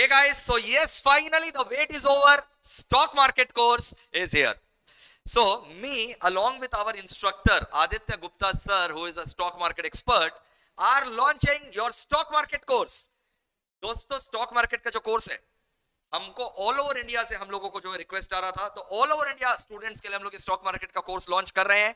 Hey guys, so yes, finally the wait is over. Stock market course is here. So me, along with our instructor Aditya Gupta sir, who is a stock market expert, are launching your stock market course. दोस्तों stock market का जो course है हमको all over India से हम लोगों को जो रिक्वेस्ट आ रहा था तो ऑल ओवर इंडिया स्टूडेंट्स के लिए हम लोग स्टॉक मार्केट का कोर्स लॉन्च कर रहे हैं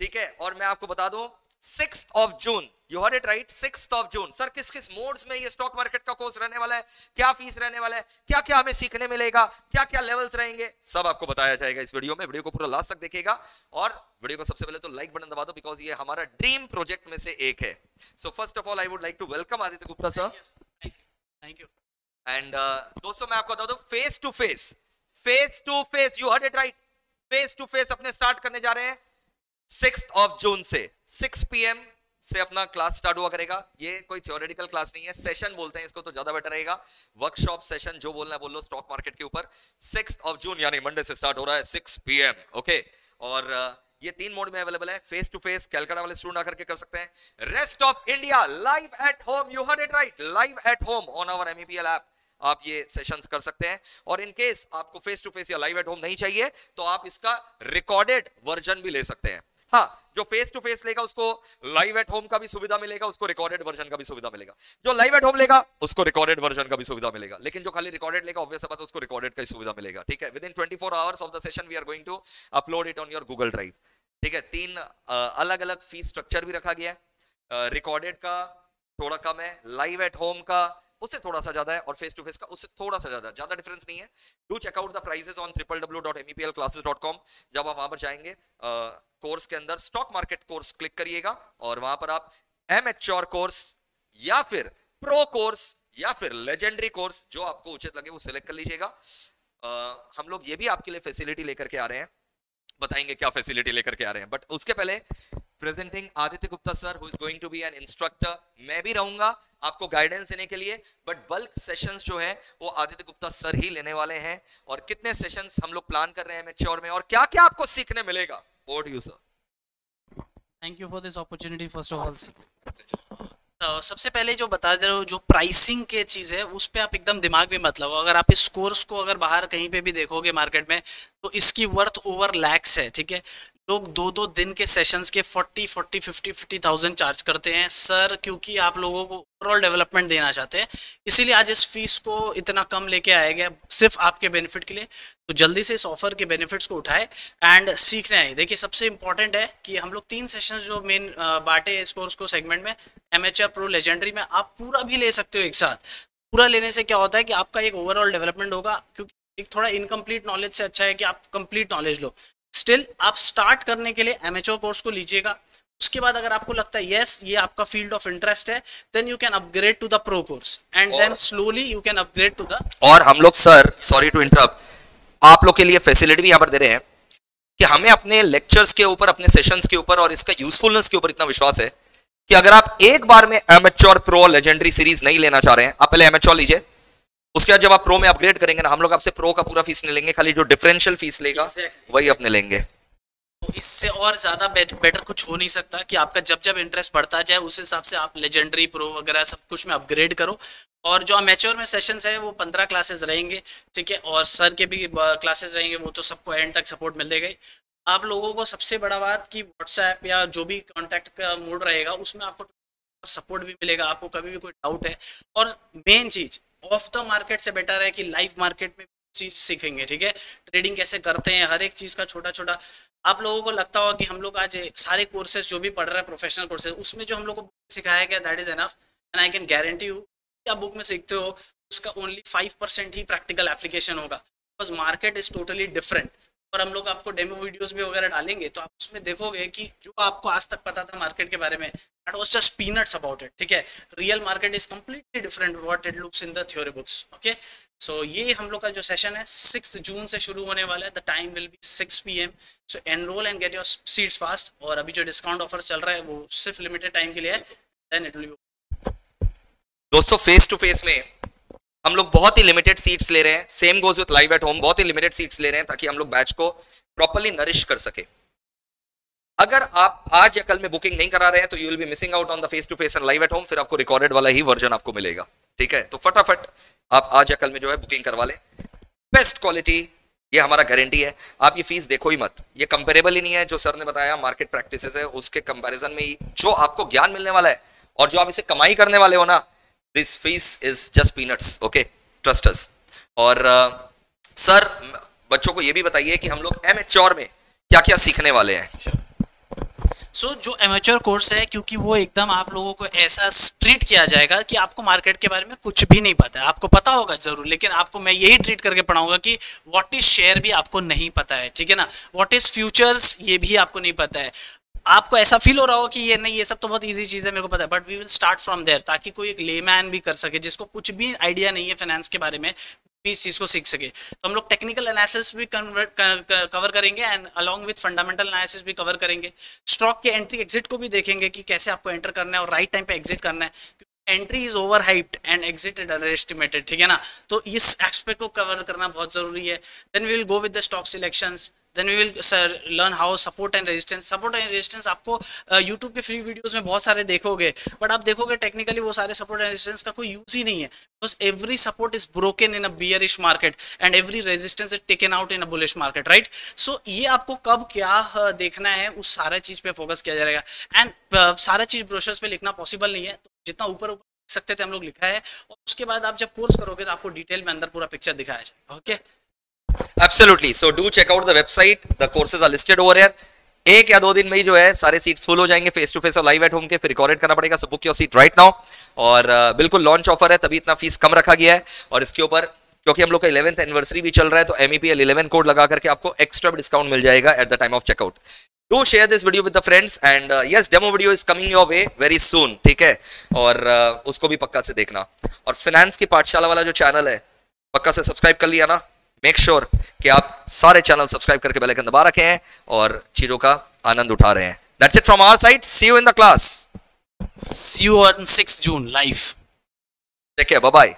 ठीक है और मैं आपको बता दूँ six of June you heard it right six of June. Sir किस किस मोड्स में ये स्टॉक मार्केट का कोर्स रहने वाला है? क्या फ़ीस रहने वाला है? क्या क्या हमें सीखने मिलेगा? क्या क्या लेवल्स रहेंगे? सब आपको बताया जाएगा इस वीडियो में। वीडियो को पूरा लास्ट तक देखेगा और वीडियो को सबसे पहले तो लाइक बटन दबा दो बिकॉज़ ये हमारा ड्रीम प्रोजेक्ट में से एक है। So first of all I would like to welcome Aditya Gupta sir thank you and दोस्तों मैं आपको बता दूँ face to face face to face you heard it right face to face अपने स्टार्ट करने जा रहे हैं। सिक्स ऑफ़ जून से सिक्स पीएम से अपना क्लास स्टार्ट हुआ करेगा। ये कोई थियोरेटिकल क्लास नहीं है। सेशन बोलते हैं इसको तो ज़्यादा बेटर रहेगा। वर्कशॉप सेशन जो बोलना है बोल लो स्टॉक मार्केट के ऊपर। सिक्स ऑफ़ जून यानी मंडे से स्टार्ट हो रहा है सिक्स पीएम ओके और uh, ये तीन मोड में अवेलेबल है। फेस टू फेस कैलकाटा वाले स्टूडेंट आकर के कर सकते हैं। Rest of India live at home you heard it right live at home on our MEPL app आप ये सेशंस कर सकते हैं। और इन केस आपको फेस टू फेस या लाइव एट होम नहीं चाहिए तो आप इसका रिकॉर्डेड वर्जन भी ले सकते हैं। हाँ जो फेस टू फेस लेगा, उसको लाइव एट होम का भी सुविधा मिलेगा, उसको रिकॉर्डेड वर्जन का भी सुविधा मिलेगा। जो लाइव एट होम लेगा, उसको रिकॉर्डेड वर्जन का भी सुविधा मिलेगा। लेकिन जो खाली रिकॉर्डेड लेगा ऑब्वियस बात, उसको रिकॉर्डेड का सुविधा मिलेगा, ठीक है? Within 24 hours of the session we are going to upload it on your Google drive ठीक है? तीन अलग अलग फ़ीस स्ट्रक्चर भी रखा गया है। रिकॉर्डेड का थोड़ा कम है लाइव एट होम का उससे थोड़ा सा ज़्यादा है और फेस टू फेस का उससे थोड़ा सा ज़्यादा ज़्यादा डिफरेंस नहीं है। Do check out the prices on triple W dot M classes dot com जब आप वहाँ पर जाएँगे कोर्स के अंदर स्टॉक मार्केट कोर्स क्लिक करिएगा और वहाँ पर आप एम कोर्स या फिर प्रो कोर्स या फिर लेजेंडरी कोर्स जो आपको उचित लगे, वो सिलेक्ट कर लीजिएगा। हम लोग ये भी आपके लिए फैसिलिटी लेकर के आ रहे हैं। बताएँगे क्या फैसिलिटी लेकर के आ रहे हैं। बट उसके पहले presenting Aditya Gupta sir who is going to be an instructor मैं भी रहूँगा आपको गाइडेंस देने के लिए बट बल्क सेशंस जो है, वो आदित्य गुप्ता सर ही लेने वाले हैं। और कितने सेशंस हम लोग प्लान कर रहे हैं मेच्योर में, और क्या क्या आपको सीखने मिलेगा? Over you sir thank you for this opportunity first of all तो सबसे पहले जो बता दे रहे हो, जो प्राइसिंग के चीज़ है, उस पर आप एकदम दिमाग भी मत लगाओ। अगर आप इस कोर्स को अगर बाहर कहीं पे भी देखोगे मार्केट में तो इसकी वर्थ ओवर लैक्स है, ठीक है? लोग दो दो दिन के सेशंस के 40 40 50 50 थाउज़ेंड चार्ज करते हैं। सर क्योंकि आप लोगों को ओवरऑल डेवलपमेंट देना चाहते हैं, इसीलिए आज इस फ़ीस को इतना कम लेके आया गया सिर्फ़ आपके बेनिफिट के लिए। तो जल्दी से इस ऑफ़र के बेनिफिट्स को उठाए एंड सीखने आए देखिए, सबसे इंपॉर्टेंट है कि हम लोग तीन सेशन जो मेन बांटे इस कोर्स को सेगमेंट में एम प्रो लेजेंडरी में, आप पूरा भी ले सकते हो एक साथ। पूरा लेने से क्या होता है कि आपका एक ओवरऑल डेवलपमेंट होगा, क्योंकि एक थोड़ा इनकम्प्लीट नॉलेज से अच्छा है कि आप कंप्लीट नॉलेज लो। स्टिल आप स्टार्ट करने के लिए एमेचोर कोर्स को लीजिएगा। उसके बाद अगर आपको लगता है यस ये आपका फ़ील्ड ऑफ़ इंटरेस्ट है then you can upgrade to the pro course and then slowly you can upgrade to the और हम लोग सर सॉरी टू इंटरप्ट आप लोग के लिए फैसिलिटी भी यहाँ पर दे रहे हैं कि हमें अपने लेक्चर्स के ऊपर अपने सेशंस के ऊपर और इसका यूजफुलनेस के ऊपर इतना विश्वास है कि अगर आप एक बार में एमेच्योर प्रो लेजेंडरी सीरीज़ नहीं लेना चाह रहे हैं आप पहले एमेच्योर लीजिए। उसके बाद जब आप प्रो में अपग्रेड करेंगे ना हम लोग आपसे प्रो का पूरा फ़ीस नहीं लेंगे खाली जो डिफरेंशियल फ़ीस लेगा exactly. वही अपने लेंगे। तो इससे और ज़्यादा बेटर कुछ हो नहीं सकता कि आपका जब जब इंटरेस्ट बढ़ता जाए उस हिसाब से आप लेजेंडरी प्रो वगैरह सब कुछ में अपग्रेड करो। और जो मेच्योर में सेशंस है वो पंद्रह क्लासेस रहेंगे ठीक है? और सर के भी क्लासेस रहेंगे वो तो सबको एंड तक सपोर्ट मिल देगा आप लोगों को सबसे बड़ा बात कि व्हाट्सएप या जो भी कॉन्टैक्ट का मोड रहेगा उसमें आपको सपोर्ट भी मिलेगा आपको कभी भी कोई डाउट है। और मेन चीज़ ऑफ़ द मार्केट से बेटर है कि लाइव मार्केट में चीज़ सीखेंगे, ठीक है? ट्रेडिंग कैसे करते हैं, हर एक चीज़ का छोटा छोटा आप लोगों को लगता होगा कि हम लोग आज सारे कोर्सेज जो भी पढ़ रहे हैं प्रोफेशनल कोर्सेज उसमें जो हम लोग को सिखाया गया that is enough and I can guarantee you आप बुक में सीखते हो, उसका ओनली फाइव परसेंट ही प्रैक्टिकल एप्लीकेशन होगा। Because market is totally different और हम लोग आपको डेमो वीडियोस भी वगैरह डालेंगे तो आप उसमें देखोगे कि जो आपको आज तक पता था मार्केट के बारे में was just peanuts about it ठीक है? Real market is completely different what it looks in the theory books okay so ये हम लोग का जो सेशन है सिक्स जून से शुरू होने वाला है the time will be six P so enroll and get your seats fast और अभी जो डिस्काउंट ऑफ़र चल रहा है, वो सिर्फ़ लिमिटेड टाइम के लिए है देन इट विल दोस्तों फेस टू फेस में हम लोग बहुत ही लिमिटेड सीट्स ले रहे हैं। Same goes with live at home बहुत ही लिमिटेड सीट्स ले रहे हैं ताकि हम लोग बैच को प्रॉपरली नरिश कर सके। अगर आप आज या कल में बुकिंग नहीं करा रहे हैं तो you will be missing out on the face to face and live at home फिर आपको रिकॉर्डेड वाला ही वर्जन आपको मिलेगा। ठीक है? तो फटाफट आप आज या कल में जो है बुकिंग करवा लें। बेस्ट क्वालिटी ये हमारा गारंटी है। आप ये फ़ीस देखो ही मत। ये कंपेरेबल ही नहीं है, जो सर ने बताया मार्केट प्रैक्टिसेस है, उसके कंपैरिजन में ही जो आपको ज्ञान मिलने वाला है, और जो आप इसे कमाई करने वाले हो ना this fees is just peanuts okay trust us और सर बच्चों को ये भी बताइए कि हम लोग एम में क्या क्या सीखने वाले हैं। सो so, जो एमेच्योर कोर्स है क्योंकि वो एकदम आप लोगों को ऐसा ट्रीट किया जाएगा कि आपको मार्केट के बारे में कुछ भी नहीं पता है। आपको पता होगा ज़रूर लेकिन आपको मैं यही ट्रीट करके पढ़ाऊँगा कि व्हाट इज़ शेयर भी आपको नहीं पता है ठीक है ना? व्हाट इज़ फ्यूचर्स ये भी आपको नहीं पता है। आपको ऐसा फील हो रहा हो कि ये नहीं, ये सब तो बहुत इजी चीज़ है, मेरे को पता है but we will start from there ताकि कोई एक लेमैन भी कर सके, जिसको कुछ भी आइडिया नहीं है फाइनेंस के बारे में, भी इस चीज़ को सीख सके। तो हम लोग टेक्निकल एनालिसिस भी कवर करेंगे and along with fundamental analysis भी कवर करेंगे। स्टॉक के एंट्री एग्जिट को भी देखेंगे कि कैसे आपको एंटर करना है और राइट टाइम पे एग्जिट करना है। Entry is overhyped and exit underestimated ठीक है ना? तो इस एक्सपेक्ट को कवर करना बहुत ज़रूरी है। Then we will go with the stock selections then we will sir learn how support and resistance support and resistance आपको यूट्यूब uh, के फ्री वीडियोस में बहुत सारे देखोगे बट आप देखोगे टेक्निकली वो सारे सपोर्ट एंड रेजिस्टेंस का कोई यूज़ ही नहीं है because every support is broken in a bearish market and every resistance is taken out in a bullish market right so ये आपको कब क्या देखना है उस सारा चीज़ पे फोकस किया जाएगा। एंड uh, सारा चीज़ ब्रोशर्स पे लिखना पॉसिबल नहीं है तो जितना ऊपर ऊपर लिख सकते थे हम लोग लिखा है और उसके बाद आप जब कोर्स करोगे तो आपको डिटेल में अंदर पूरा पिक्चर दिखाया जाएगा okay Absolutely. So do check out the website. The courses are listed over here. एक या दो दिन में ही जो है सारे सीट्स फुल हो जाएँगे फेस टू फेस और लाइव एट होम के फिर रिकॉर्डेड करना पड़ेगा so book your seat right now और uh, बिल्कुल लॉन्च ऑफ़र है तभी इतना फ़ीस कम रखा गया है और इसके ऊपर क्योंकि हम लोग का इलेवंथ एनिवर्सरी भी चल रहा है तो एम ई इलेवन कोड लगा करके आपको एक्स्ट्रा डिस्काउंट मिल जाएगा at the time of checkout do share this video with the friends and yes demo video is coming your way very soon ठीक है और uh, उसको भी पक्का से देखना और फाइनेंस की पाठशाला वाला जो चैनल है पक्का से सब्सक्राइब कर लिया ना मेक श्योर sure कि आप सारे चैनल सब्सक्राइब करके बेल आइकन दबा रखे हैं और चीज़ों का आनंद उठा रहे हैं। That's it from our side see you in the class see you on 6 June live take care bye bye